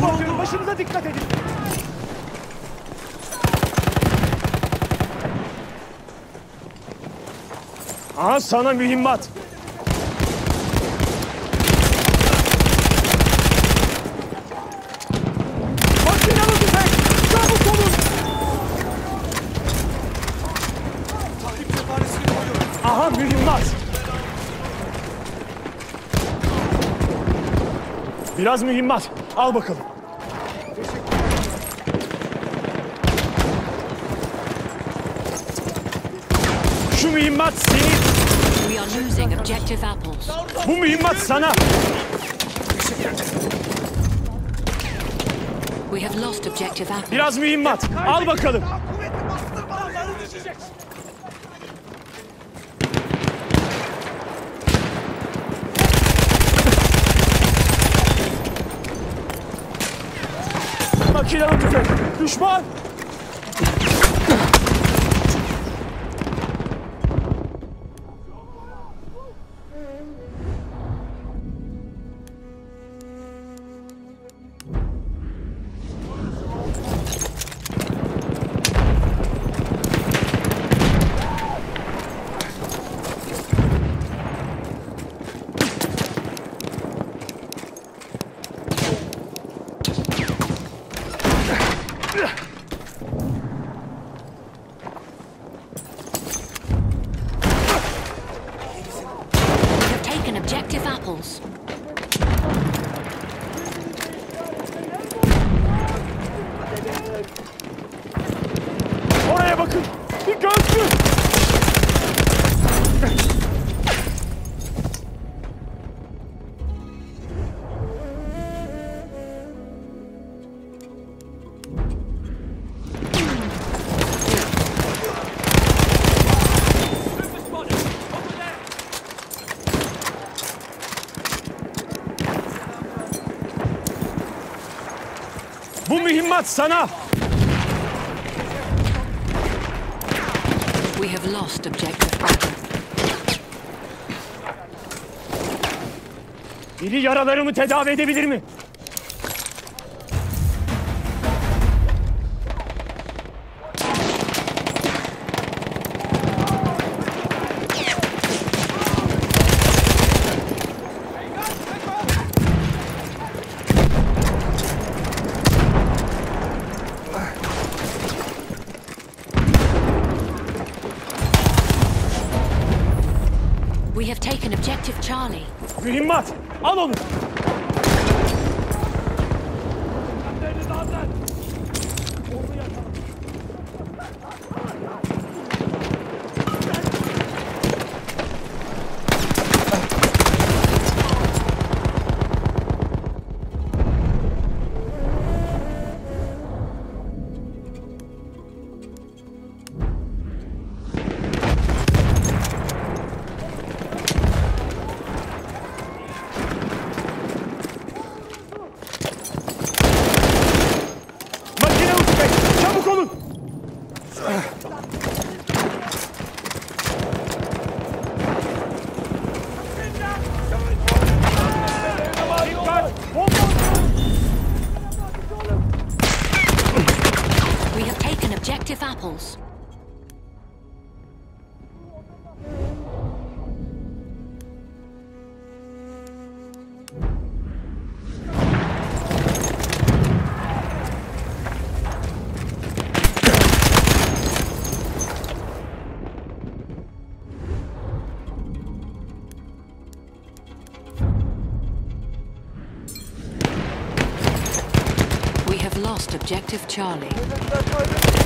korkuyorum. Başınıza dikkat edin. Aha sana mühimmat. Makinalı tüfek! Çabuk olun! Tahrip teparesini koyuyorum. Aha Biraz mühimmat. Al bakalım. Şu mühimmat senin. Bu mühimmat sana. Biraz mühimmat. Al bakalım. Makinalı tüfek. Düşman! apples. Bu mühimmat sana. We have lost objective. Biri yaralarımı tedavi edebilir mi? We have taken objective Charlie. Mühimmat! Alın! radioactive apples. Objective Charlie.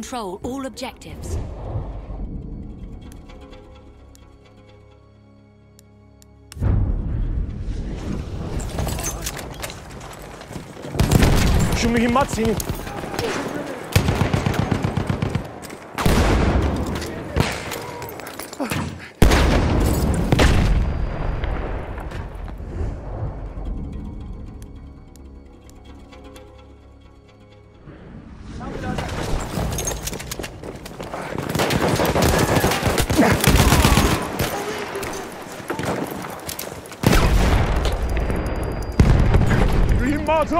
control all objectives. Şu mühimmat senin. We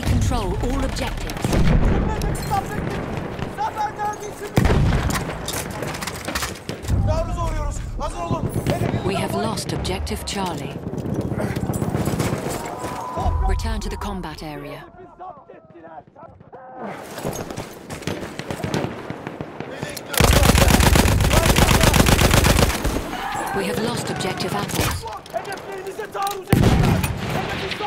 control all objectives. We have lost objective Charlie. Return to the combat area. We have lost objective apples.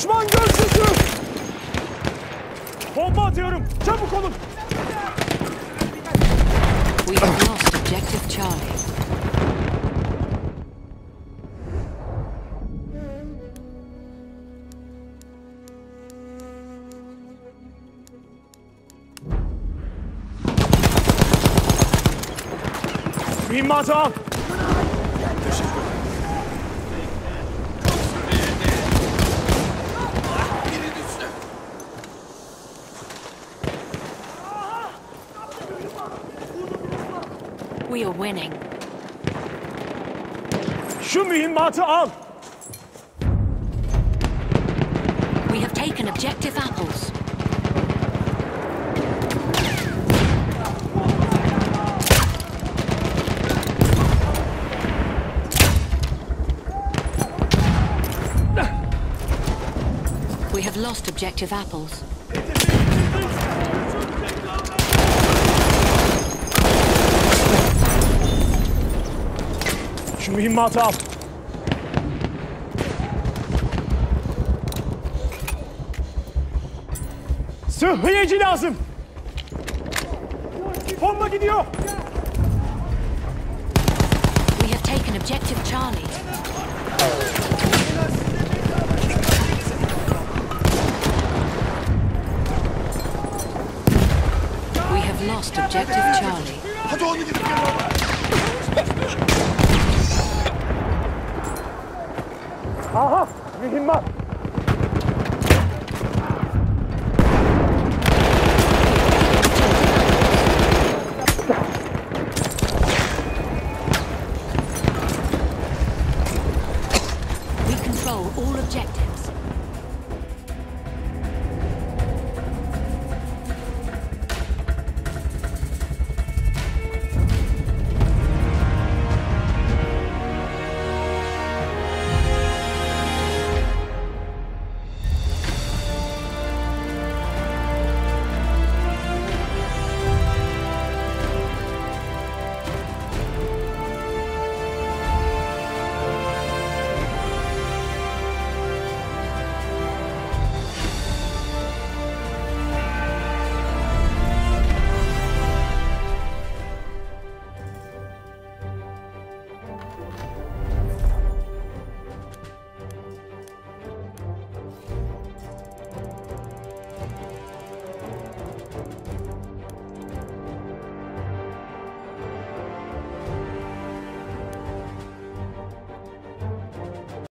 Düşman gözcüsü! Bomba atıyorum. Çabuk olun. We have lost objective Charlie. Mühimmatı al. winning. We have taken objective apples. We have lost objective apples. mühimmatı al. Sıhhiyeci lazım. Bomba gidiyor. We have taken objective Charlie. We have lost objective Charlie. Hadi onu gidip gel baba. Aha, wie immer.